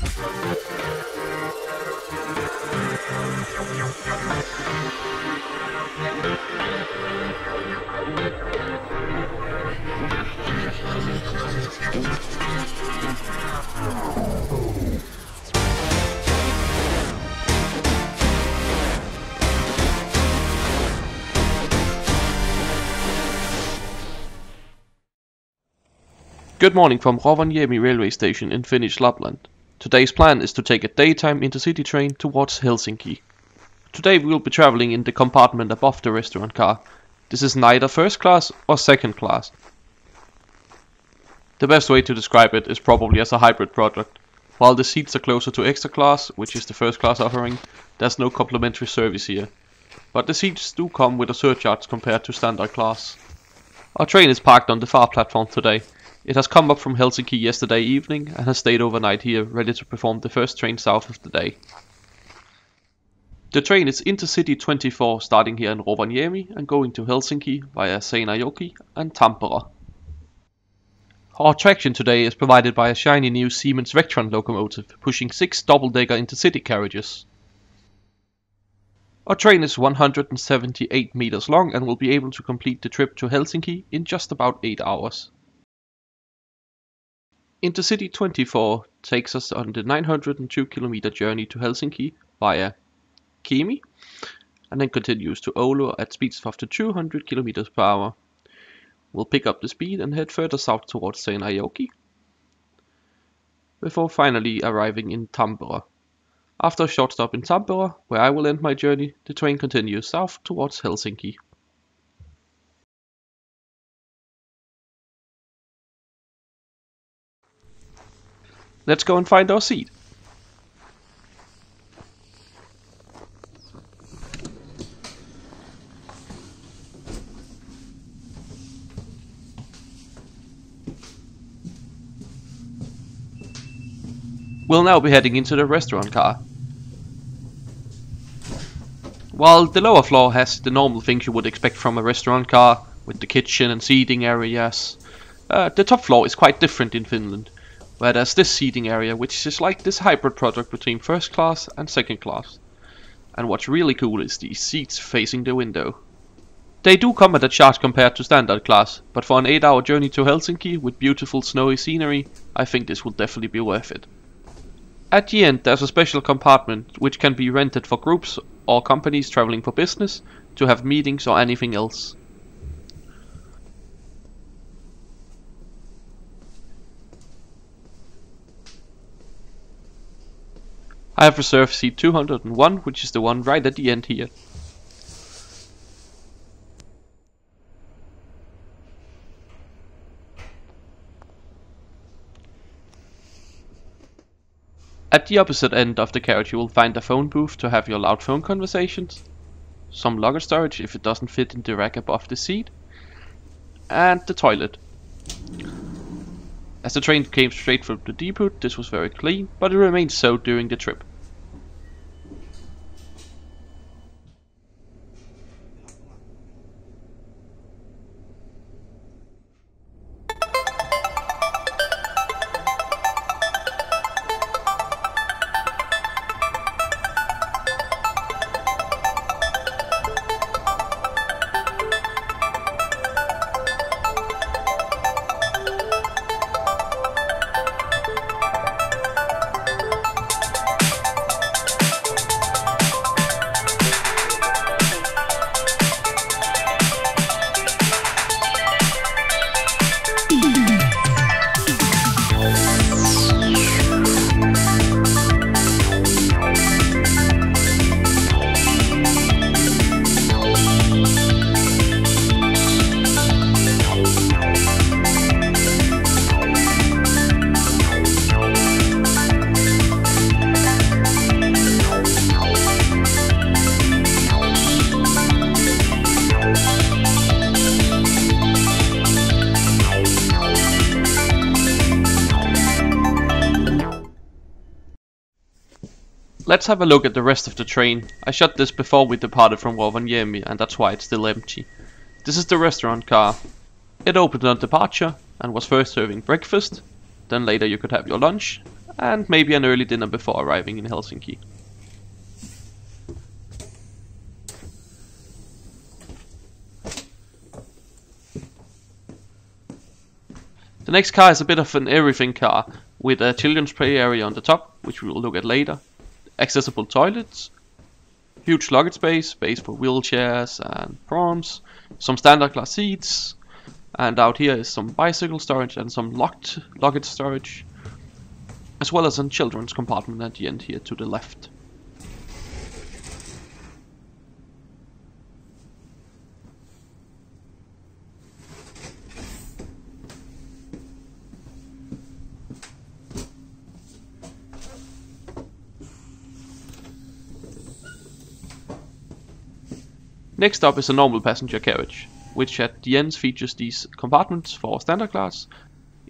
Good morning from Rovaniemi railway station in Finnish Lapland. Today's plan is to take a daytime intercity train towards Helsinki. Today we will be traveling in the compartment above the restaurant car. This is neither first class or second class. The best way to describe it is probably as a hybrid product. While the seats are closer to extra class, which is the first class offering, there's no complimentary service here. But the seats do come with a surcharge compared to standard class. Our train is parked on the far platform today. It has come up from Helsinki yesterday evening and has stayed overnight here, ready to perform the first train south of the day. The train is Intercity 24 starting here in Rovaniemi and going to Helsinki via Seinäjoki and Tampere. Our attraction today is provided by a shiny new Siemens Vectron locomotive pushing six double-decker intercity carriages. Our train is 178 meters long and will be able to complete the trip to Helsinki in just about 8 hours. Intercity 24 takes us on the 902 kilometer journey to Helsinki via Kemi and then continues to Oulu at speeds of up to 200 kilometers per hour. We'll pick up the speed and head further south towards Seinäjoki before finally arriving in Tampere. After a short stop in Tampere, where I will end my journey, the train continues south towards Helsinki. Let's go and find our seat. We'll now be heading into the restaurant car. While the lower floor has the normal things you would expect from a restaurant car, with the kitchen and seating areas, uh, the top floor is quite different in Finland where there's this seating area which is like this hybrid product between first class and second class. And what's really cool is these seats facing the window. They do come at a charge compared to standard class, but for an 8 hour journey to Helsinki with beautiful snowy scenery, I think this will definitely be worth it. At the end there's a special compartment which can be rented for groups or companies traveling for business, to have meetings or anything else. I have reserved seat 201, which is the one right at the end here. At the opposite end of the carriage you will find a phone booth to have your loud phone conversations, some luggage storage if it doesn't fit in the rack above the seat, and the toilet. As the train came straight from the depot, this was very clean, but it remained so during the trip. Let's have a look at the rest of the train. I shot this before we departed from Rovaniemi and that's why it's still empty. This is the restaurant car. It opened on departure and was first serving breakfast, then later you could have your lunch, and maybe an early dinner before arriving in Helsinki. The next car is a bit of an everything car, with a children's play area on the top, which we will look at later, accessible toilets, huge luggage space, space for wheelchairs and proms, some standard class seats, and out here is some bicycle storage and some locked luggage storage, as well as a children's compartment at the end here to the left. Next up is a normal passenger carriage, which at the ends features these compartments for standard class.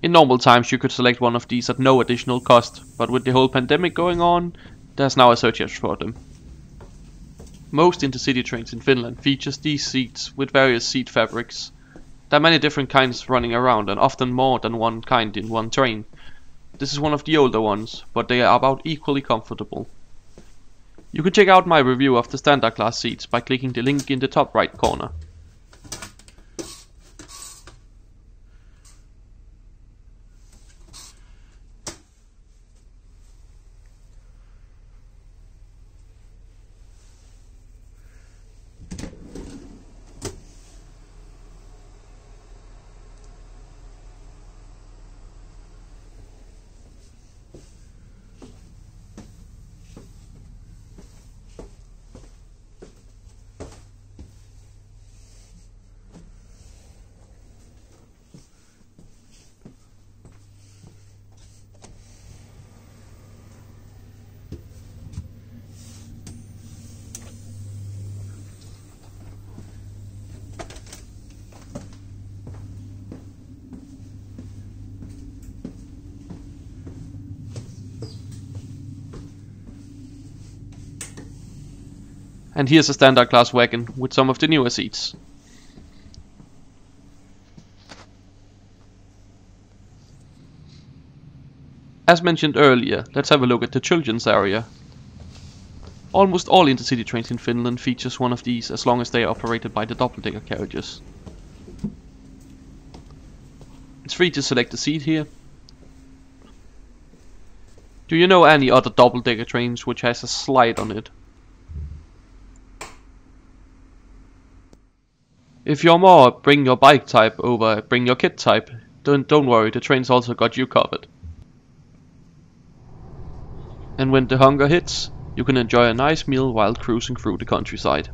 In normal times you could select one of these at no additional cost, but with the whole pandemic going on, there's now a surcharge for them. Most intercity trains in Finland features these seats with various seat fabrics. There are many different kinds running around and often more than one kind in one train. This is one of the older ones, but they are about equally comfortable. You can check out my review of the standard class seats by clicking the link in the top right corner. And here's a standard class wagon with some of the newer seats. As mentioned earlier, let's have a look at the children's area. Almost all intercity trains in Finland features one of these as long as they are operated by the double-decker carriages. It's free to select a seat here. Do you know any other double-decker trains which has a slide on it? If you're more bring your bike type over bring your kit type, don't, don't worry, the train's also got you covered. And when the hunger hits, you can enjoy a nice meal while cruising through the countryside.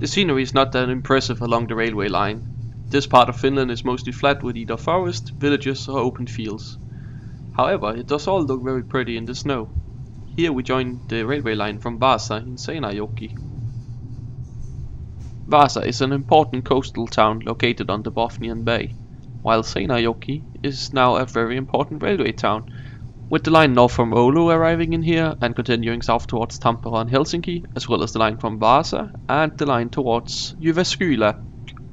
The scenery is not that impressive along the railway line. This part of Finland is mostly flat with either forest, villages or open fields. However, it does all look very pretty in the snow. Here we join the railway line from Vaasa in Seinäjoki. Vaasa is an important coastal town located on the Bothnian Bay, while Seinäjoki is now a very important railway town, with the line north from Oulu arriving in here and continuing south towards Tampere and Helsinki, as well as the line from Vaasa and the line towards Jyväskylä.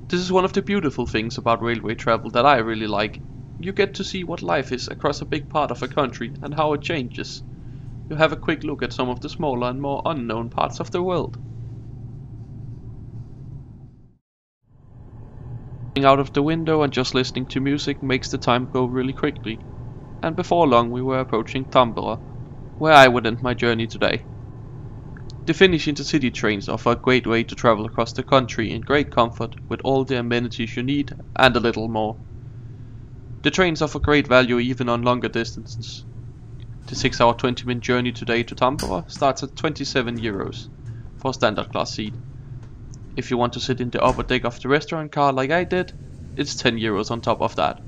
This is one of the beautiful things about railway travel that I really like. You get to see what life is across a big part of a country and how it changes you have a quick look at some of the smaller and more unknown parts of the world. out of the window and just listening to music makes the time go really quickly. And before long we were approaching Tampere, where I would end my journey today. The Finnish intercity trains offer a great way to travel across the country in great comfort with all the amenities you need and a little more. The trains offer great value even on longer distances, the 6 hour 20 minute journey today to Tampere starts at 27 euros for a standard class seat. If you want to sit in the upper deck of the restaurant car like I did, it's 10 euros on top of that.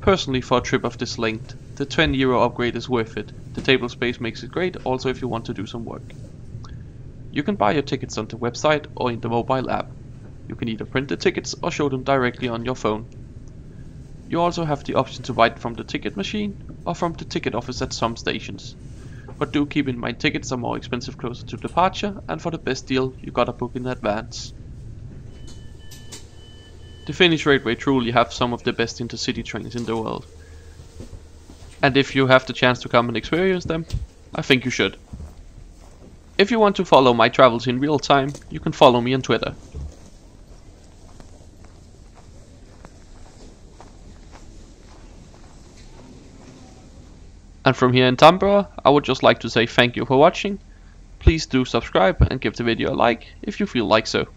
Personally for a trip of this length, the 10 euro upgrade is worth it. The table space makes it great also if you want to do some work. You can buy your tickets on the website or in the mobile app. You can either print the tickets or show them directly on your phone. You also have the option to buy it from the ticket machine or from the ticket office at some stations. But do keep in mind tickets are more expensive closer to departure and for the best deal you gotta book in advance. The Finnish railway truly have some of the best intercity trains in the world. And if you have the chance to come and experience them, I think you should. If you want to follow my travels in real time, you can follow me on Twitter. And from here in Tampere, I would just like to say thank you for watching. Please do subscribe and give the video a like if you feel like so.